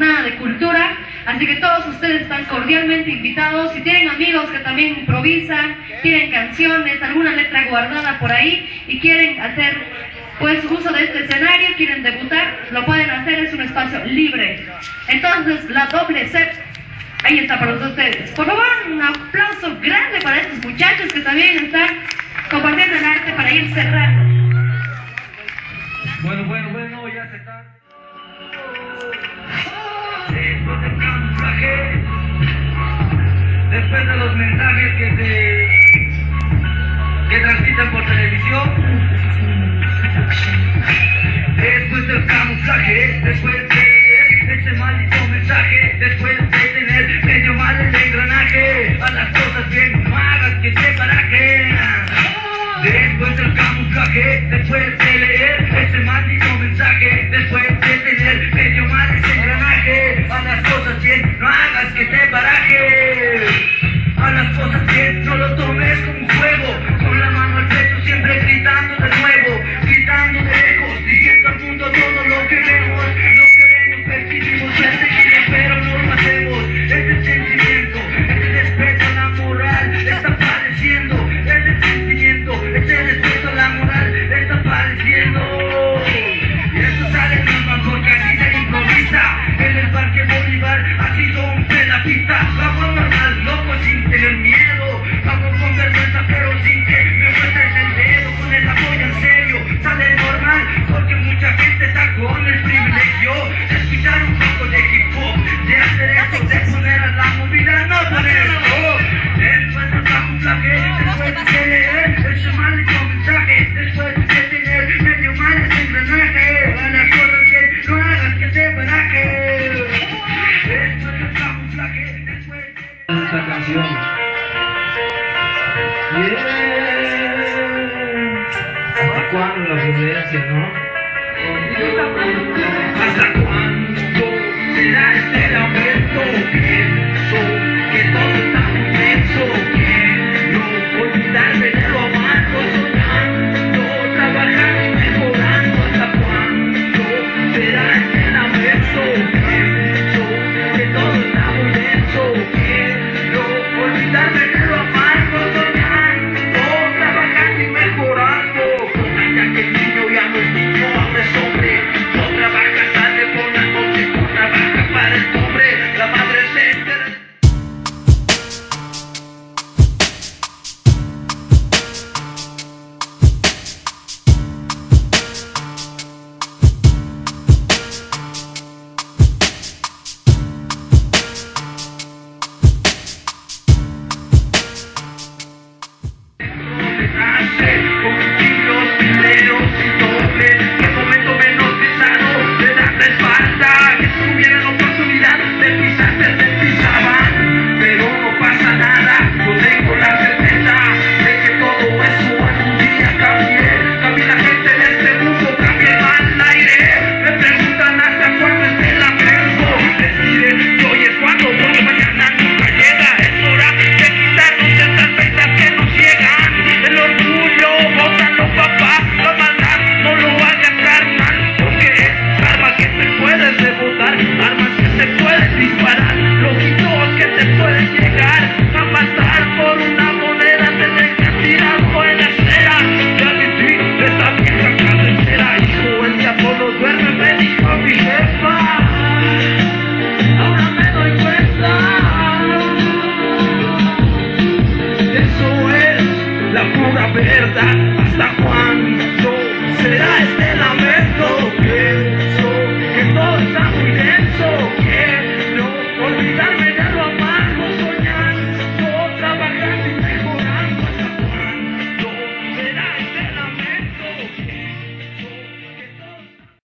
jornada de cultura, así que todos ustedes están cordialmente invitados. Si tienen amigos que también improvisan, tienen canciones, alguna letra guardada por ahí y quieren hacer pues uso de este escenario, quieren debutar, lo pueden hacer, es un espacio libre. Entonces, la doble set, ahí está para ustedes. Por favor, un aplauso grande para estos muchachos que también están compartiendo el arte para ir cerrando. Bueno, bueno, bueno, ya se está. Después de los mensajes que se que transmiten por televisión, después del camuflaje, después de ese maldito mensaje, después canción. ¿Hasta cuándo la violencia, no?